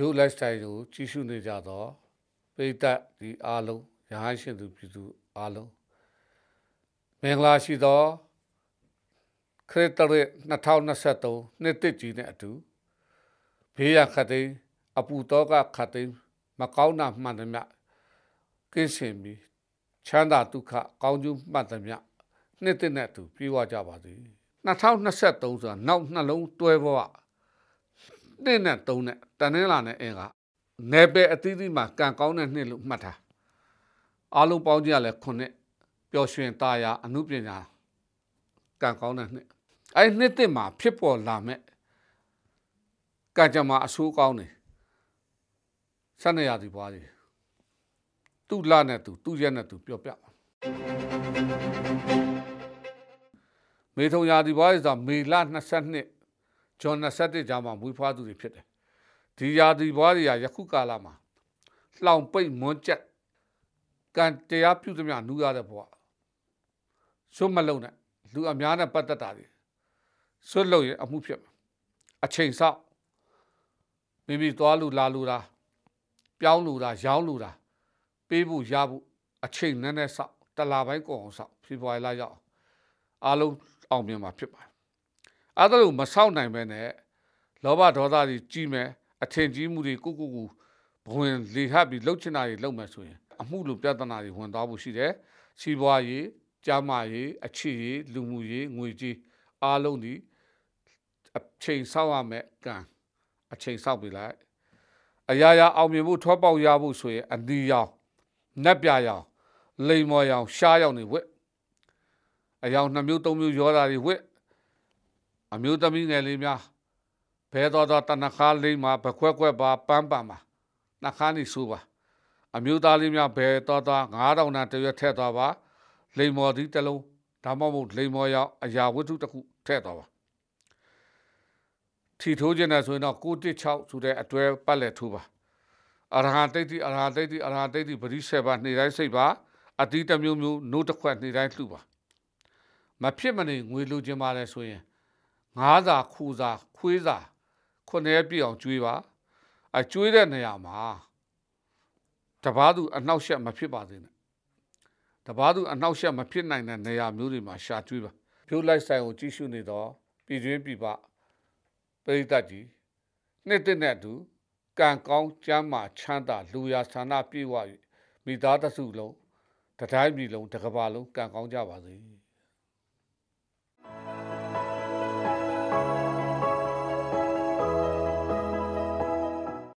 ဖြိုး lifestyle ကိုကြီးစုနေကြတော့ပိဋကဒီအားလုံးရဟန်းရှင်သူပြည်သူအားလုံးမင်္ဂလာရှိသောခရစ်တရ2023နှစ်တစ်ကြီးနဲ့အတူဘေးရခတ်သိမ်းအပူတော့ကခတ်သိမ်းမကောင်းတာမှန်သမျှကင်းစင်ပြီးချမ်းသာဒုက္ခကောင်းကျိုးမှတ်သမျှနှစ်တစ်နဲ့အတူပြေးဝကြပါစေ2023ဆိုတာနောက်နှလုံးတွဲဘဝ နှစ်နဲ့သုံးနဲ့တနင်္လာနဲ့အင်္ဂါနယ်ပယ်အသီးသီးမှာကံကောင်းတဲ့နှစ်လို့မှတ်ထားအားလုံးပေါင်းကြရလဲခုနှစ်ပျော်ရွှင်ตาရအမှုပညာကံကောင်းတဲ့နှစ်အဲ့နှစ်တစ်မှာဖြစ်ပေါ်လာမဲ့ကံကြမ္မာအဆိုးကောင်းတယ်ဆက်နေရသည်ပွားကြီးသူ့လနဲ့သူသူ့ရက်နဲ့သူပြောပြမေထုံရာဒီပွားကြီးဆိုမေလ22 ဂျွန်21ကြာမှာမွေးဖွားသူတွေဖြစ်တယ်ဒီရာဒီပွားကြီးကယခုကာလမှာလှောင်ပိတ်မွန်းကျက်ကံတရားပြုသမျှနူးရတဲ့ဘဝစွတ်မလုံးနဲ့လူအများနဲ့ပတ်သက်တာတွေစွတ်လို့ရင်အမှုဖြစ်မှာအချိန်ဆောက်မိမိသွားလူလာလူတာပြောင်းလူတာရောင်းလူတာပေးဖို့ရဖို့အချိန်နဲ့နဲ့ဆောက်တလာပိုင်းကုန်အောင်ဆောက်ဖေဖော်ဝါရီလရောက်အားလုံးအောင်မြင်မှာဖြစ်ပါတယ် အဲ့ဒါလို့မဆောက်နိုင်ပဲနဲ့လောဘဒေါသတွေကြီးမယ်အထင်ကြီးမှုတွေကိုကိုကိုဘဝင်လေဟပ်ပြီးလှုပ်ချင်တာတွေလှုပ်မယ်ဆိုရင်အမှုလိုပြဿနာတွေဝင်သွားဖို့ရှိတယ်စီးပွားရေးကြားမရေးအခြေရေးလူမှုရေးငွေကြေးအားလုံးဒီအချိန်ဆောက်ရမယ်ကံအချိန်ဆောက်ပြလိုက်အရာရာအောင်မြင်ဖို့ထောပေါက်ရဖို့ဆိုရင်အဒီရောင်နက်ပြရောင်လိမ်မော်ရောင်ရှားရောင်တွေဝက်အယောင်နှမျိုးသုံးမျိုးရောတာတွေဝက် အမျိုးသမီးငယ်လေးများဘဲတော်တော်တနခါလိမ့်မှာပခွက်ခွက်ပါပန်းပန်းပါနှခါနေဆိုးပါအမျိုးသားလေးများဘဲတော်တော်9000တန်တရွက်ထက်သွားပါလိမ်မော်ဒီတလုံးဒါမှမဟုတ်လိမ်မော်ရောက်အရာဝတ္ထုတစ်ခုထည့်သွားပါထီထိုးခြင်းနဲ့ဆိုရင်တော့916ဆိုတဲ့အတွဲပတ်လက်ထိုးပါအရဟံတိတ်တိအရဟံတိတ်တိအရဟံတိတ်တိပရိဆေပါနေတိုင်းစိတ်ပါအတိတမျိုးမျိုးနိုးတစ်ခွက်နေတိုင်းလှူပါမဖြစ်မနေငွေလူခြင်းပါလဲဆိုရင် ငါးစာခူစာခွေးစာခုနှစ်ရက်ပြည့်အောင်ကျွေးပါအကျွေးတဲ့နေရာမှာတပားသူအနှောက်ယှက်မဖြစ်ပါသေးနဲ့တပားသူအနှောက်ယှက်မဖြစ်နိုင်တဲ့နေရာမျိုးတွေမှာရှာကျွေးပါဖြိုးလိုက်ဆိုင်ကိုကြည့်ရှုနေတော့ပြည်တွင်းပြည်ပပရိသတ်ကြီးနှစ်တဲ့နဲ့အတူကံကောင်းကျမ်းမာချမ်းသာလူရဆန္ဒပြေဝ၍မိသားစုလုံးတတိုင်းပြည်လုံးတစ်ကမ္ဘာလုံးကံကောင်းကြပါစေ